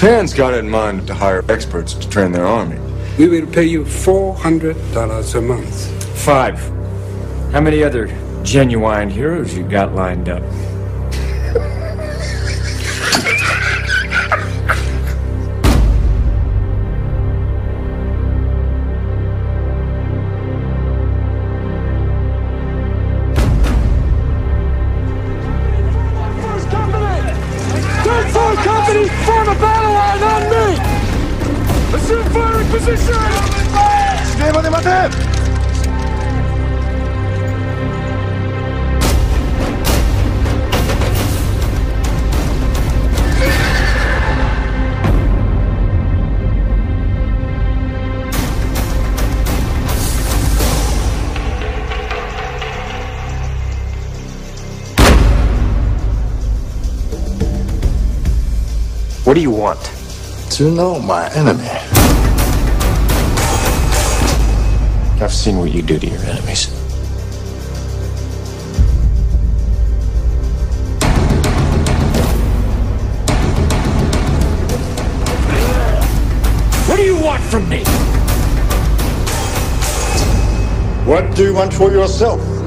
Japan's got it in mind to hire experts to train their army. We will pay you $400 a month. Five. How many other genuine heroes you got lined up? What do you want? To know my enemy. I've seen what you do to your enemies. What do you want from me? What do you want for yourself?